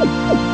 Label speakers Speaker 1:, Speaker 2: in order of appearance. Speaker 1: Oh,